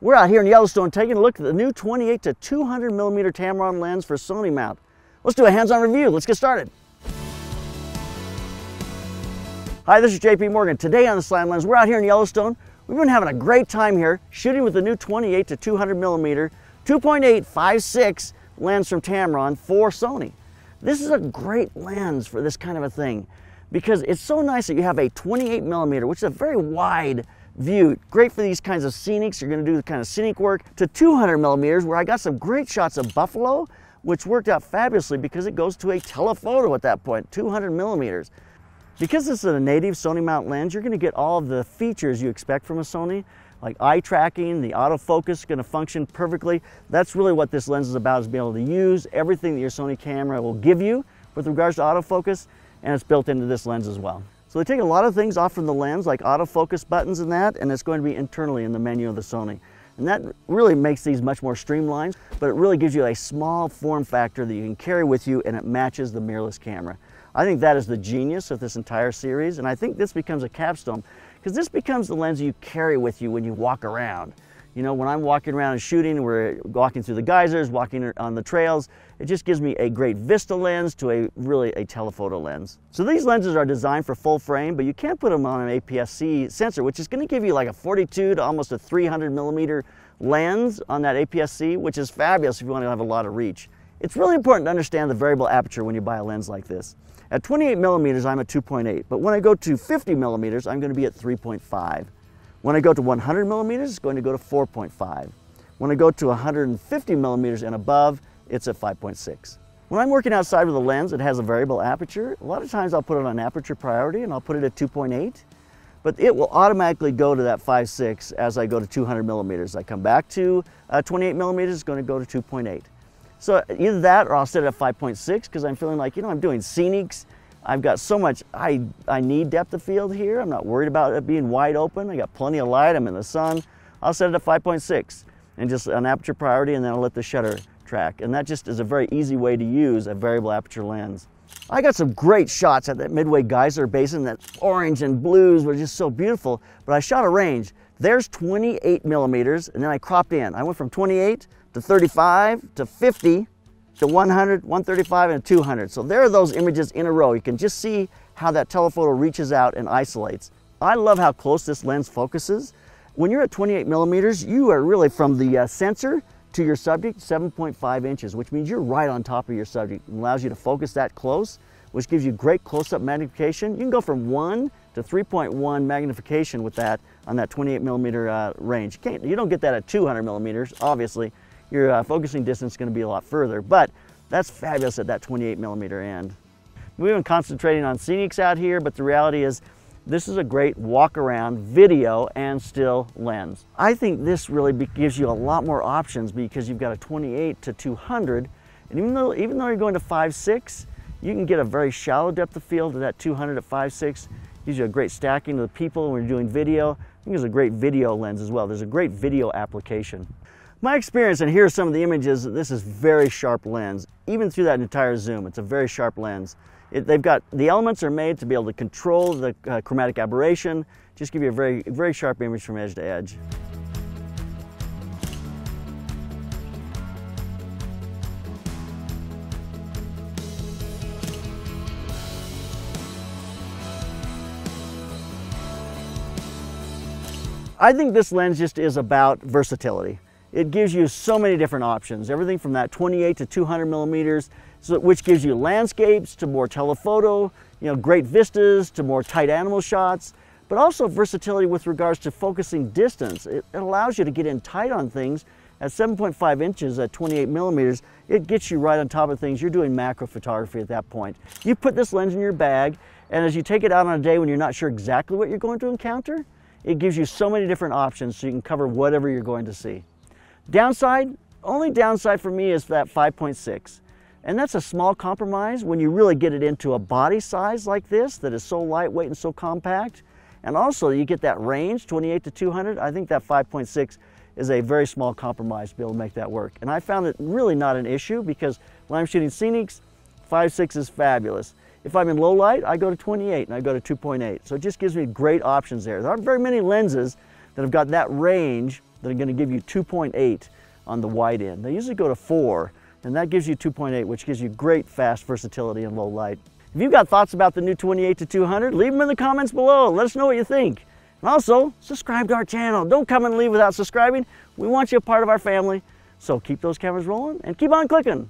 We're out here in Yellowstone taking a look at the new 28 to 200 millimeter Tamron lens for Sony mount. Let's do a hands-on review. Let's get started. Hi, this is JP Morgan. Today on the Slanted Lens, we're out here in Yellowstone. We've been having a great time here shooting with the new 28 to 200 millimeter 2.8 5.6 lens from Tamron for Sony. This is a great lens for this kind of a thing because it's so nice that you have a 28 millimeter, which is a very wide view. Great for these kinds of scenics. You're gonna do the kind of scenic work to 200 millimeters where I got some great shots of buffalo, which worked out fabulously because it goes to a telephoto at that point, 200 millimeters. Because this is a native Sony mount lens, you're gonna get all of the features you expect from a Sony, like eye tracking, the autofocus is gonna function perfectly. That's really what this lens is about, is being able to use everything that your Sony camera will give you with regards to autofocus, and it's built into this lens as well. They take a lot of things off from the lens, like autofocus buttons and that, and it's going to be internally in the menu of the Sony. And that really makes these much more streamlined, but it really gives you a small form factor that you can carry with you and it matches the mirrorless camera. I think that is the genius of this entire series, and I think this becomes a capstone because this becomes the lens you carry with you when you walk around. You know, when I'm walking around and shooting, we're walking through the geysers, walking on the trails, it just gives me a great vista lens to a really a telephoto lens. So these lenses are designed for full frame, but you can't put them on an APS-C sensor, which is gonna give you like a 42 to almost a 300 millimeter lens on that APS-C, which is fabulous if you want to have a lot of reach. It's really important to understand the variable aperture when you buy a lens like this. At 28 millimeters, I'm at 2.8, but when I go to 50 millimeters, I'm gonna be at 3.5. When I go to 100 millimeters, it's going to go to 4.5. When I go to 150 millimeters and above, it's at 5.6. When I'm working outside with a lens, that has a variable aperture. A lot of times I'll put it on aperture priority and I'll put it at 2.8, but it will automatically go to that 5.6 as I go to 200 millimeters. I come back to uh, 28 millimeters, it's going to go to 2.8. So either that or I'll set it at 5.6 because I'm feeling like, you know, I'm doing scenics, I've got so much, I, I need depth of field here. I'm not worried about it being wide open. I got plenty of light, I'm in the sun. I'll set it at 5.6 and just an aperture priority and then I'll let the shutter track. And that just is a very easy way to use a variable aperture lens. I got some great shots at that Midway Geyser Basin. That orange and blues were just so beautiful, but I shot a range. There's 28 millimeters and then I cropped in. I went from 28 to 35 to 50 to 100, 135, and 200. So there are those images in a row. You can just see how that telephoto reaches out and isolates. I love how close this lens focuses. When you're at 28 millimeters, you are really from the uh, sensor to your subject 7.5 inches, which means you're right on top of your subject. It allows you to focus that close, which gives you great close-up magnification. You can go from 1 to 3.1 magnification with that on that 28 millimeter uh, range. You, can't, you don't get that at 200 millimeters, obviously, your uh, focusing distance is going to be a lot further, but that's fabulous at that 28 millimeter end. We've been concentrating on scenics out here, but the reality is this is a great walk around video and still lens. I think this really gives you a lot more options because you've got a 28 to 200, and even though, even though you're going to 5.6, you can get a very shallow depth of field to that 200 at 5.6, gives you a great stacking of the people when you're doing video. I think there's a great video lens as well. There's a great video application. My experience, and here are some of the images, this is very sharp lens. Even through that entire zoom, it's a very sharp lens. It, they've got, the elements are made to be able to control the uh, chromatic aberration, just give you a very, very sharp image from edge to edge. I think this lens just is about versatility. It gives you so many different options, everything from that 28 to 200 millimeters, so, which gives you landscapes to more telephoto, you know, great vistas to more tight animal shots, but also versatility with regards to focusing distance. It, it allows you to get in tight on things at 7.5 inches at 28 millimeters, it gets you right on top of things. You're doing macro photography at that point. You put this lens in your bag, and as you take it out on a day when you're not sure exactly what you're going to encounter, it gives you so many different options so you can cover whatever you're going to see. Downside, only downside for me is that 5.6. And that's a small compromise when you really get it into a body size like this that is so lightweight and so compact. And also you get that range, 28 to 200. I think that 5.6 is a very small compromise to be able to make that work. And I found it really not an issue because when I'm shooting scenics, 5.6 is fabulous. If I'm in low light, I go to 28 and I go to 2.8. So it just gives me great options there. There aren't very many lenses that have got that range that are going to give you 2.8 on the wide end. They usually go to 4, and that gives you 2.8, which gives you great fast versatility in low light. If you've got thoughts about the new 28 to 200, leave them in the comments below. Let us know what you think. And also, subscribe to our channel. Don't come and leave without subscribing. We want you a part of our family. So keep those cameras rolling and keep on clicking.